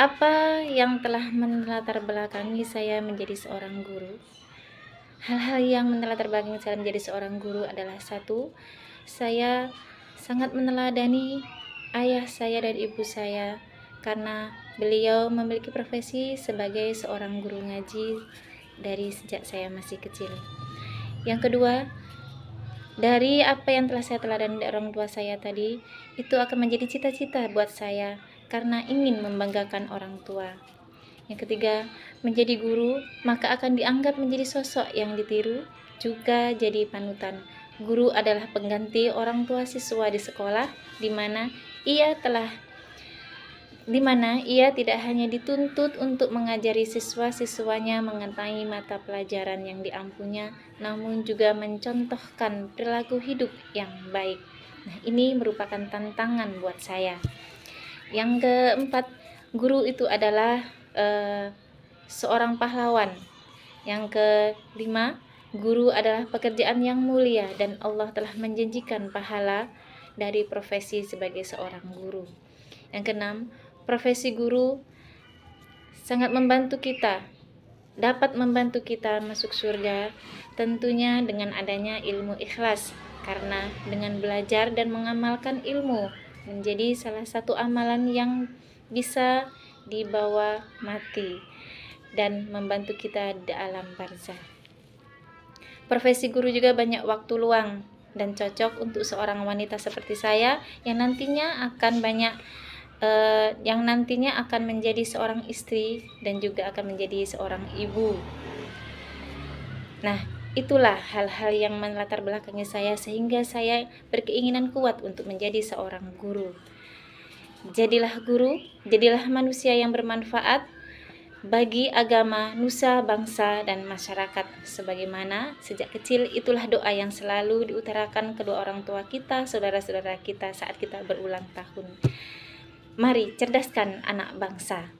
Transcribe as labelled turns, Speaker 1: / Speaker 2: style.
Speaker 1: Apa yang telah melatar belakangi saya menjadi seorang guru? Hal-hal yang melatar belakangi saya menjadi seorang guru adalah satu, saya sangat meneladani ayah saya dan ibu saya karena beliau memiliki profesi sebagai seorang guru ngaji dari sejak saya masih kecil. Yang kedua, dari apa yang telah saya teladan dari orang tua saya tadi, itu akan menjadi cita-cita buat saya karena ingin membanggakan orang tua. Yang ketiga, menjadi guru maka akan dianggap menjadi sosok yang ditiru, juga jadi panutan. Guru adalah pengganti orang tua siswa di sekolah di mana ia telah di mana ia tidak hanya dituntut untuk mengajari siswa-siswanya mengetahui mata pelajaran yang diampunya, namun juga mencontohkan perilaku hidup yang baik. Nah, ini merupakan tantangan buat saya. Yang keempat, guru itu adalah uh, seorang pahlawan. Yang kelima, guru adalah pekerjaan yang mulia dan Allah telah menjanjikan pahala dari profesi sebagai seorang guru. Yang keenam, profesi guru sangat membantu kita, dapat membantu kita masuk surga, tentunya dengan adanya ilmu ikhlas, karena dengan belajar dan mengamalkan ilmu menjadi salah satu amalan yang bisa dibawa mati dan membantu kita di alam barzah. Profesi guru juga banyak waktu luang dan cocok untuk seorang wanita seperti saya yang nantinya akan banyak uh, yang nantinya akan menjadi seorang istri dan juga akan menjadi seorang ibu. Nah, Itulah hal-hal yang melatar belakangi saya sehingga saya berkeinginan kuat untuk menjadi seorang guru. Jadilah guru, jadilah manusia yang bermanfaat bagi agama, nusa, bangsa, dan masyarakat. Sebagaimana sejak kecil itulah doa yang selalu diutarakan kedua orang tua kita, saudara-saudara kita saat kita berulang tahun. Mari cerdaskan anak bangsa.